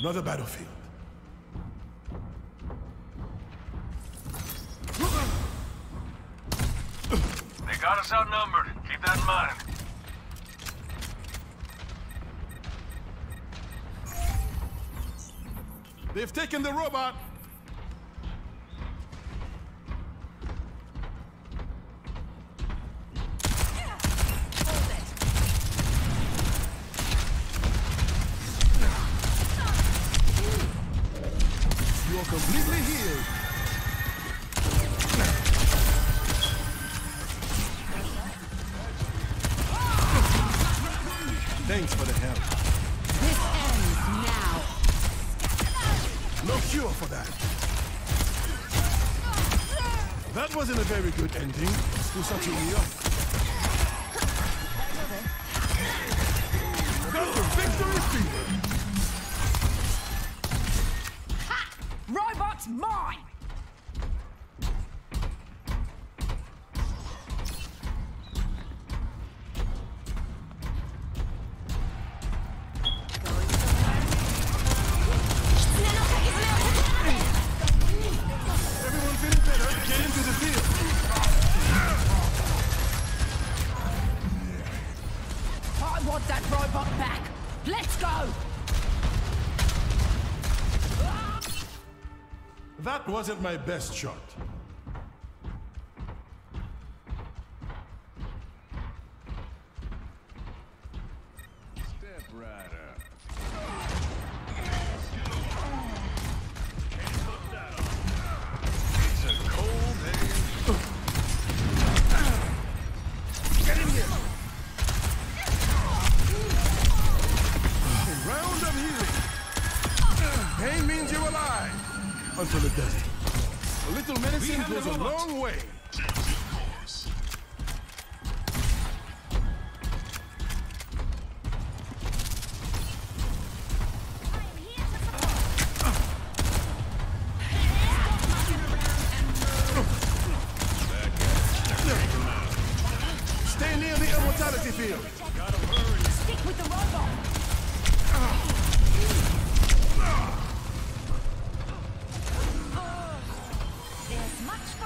Another battlefield. They got us outnumbered. Keep that in mind. They've taken the robot. Completely healed. Thanks for the help. This ends now. No cure for that. That wasn't a very good ending to such a meal. Robot's mine! That wasn't my best shot. Step right up. It's a cold day. Get in here. Round of healing. Pain means you're alive. Until it doesn't. A little medicine goes a long way.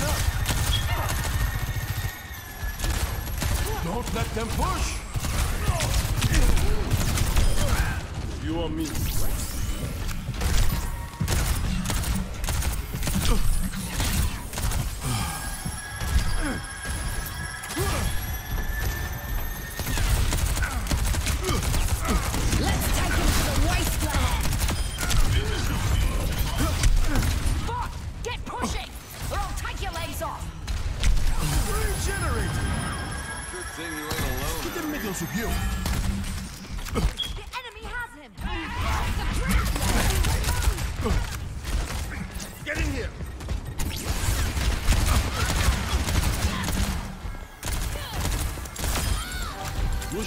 out. Up. Don't let them push. You or me?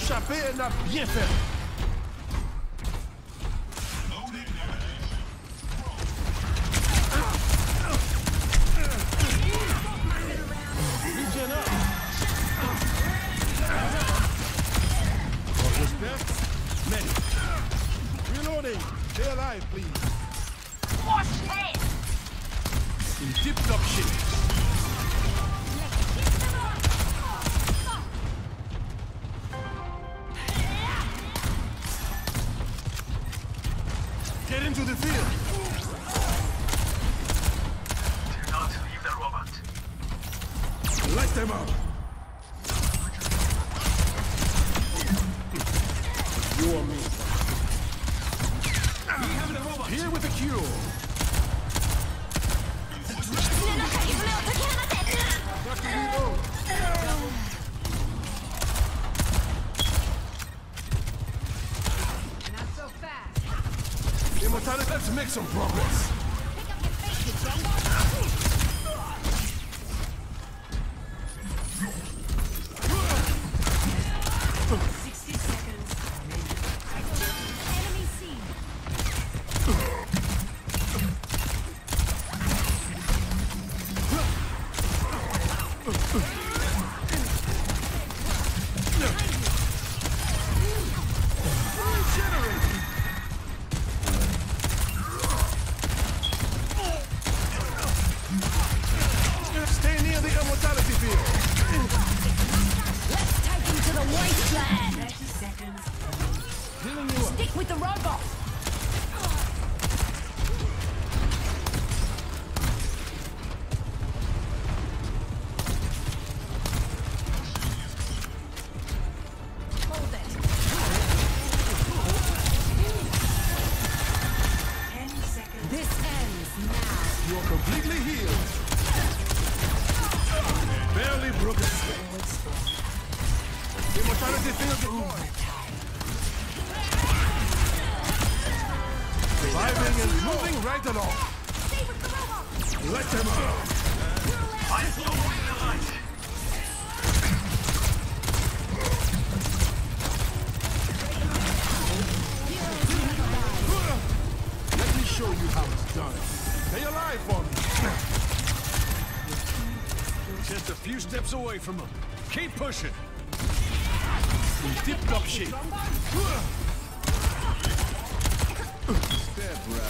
Le chapé n'a bien fait. Regen up. All respect. Medic. Reloading. Stay alive, please. Wash head! In tip-top shape. Get into the field. Do not leave the robot. Light them up. You or me. Here with the cure. Dr. Reload. Let's make some progress. With the robot. Hold it. Ten seconds. This ends now. You are completely healed. Barely broken. Immortality field deployed. Surviving and moving right along. Let them out. I don't the light. Let me show you how it's done. Stay alive for me. Just a few steps away from him. Keep pushing. In tip-top shape. Step right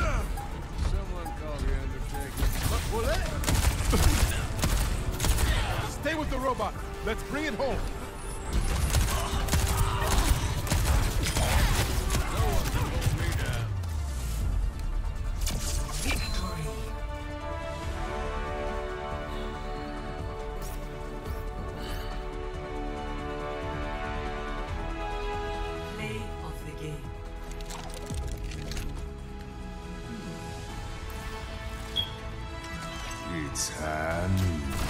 up. Someone the Undertaker. Stay with the robot. Let's bring it home. time.